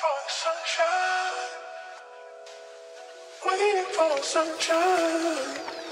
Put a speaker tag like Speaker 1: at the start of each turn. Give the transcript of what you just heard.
Speaker 1: for the sunshine. Waiting for the sunshine.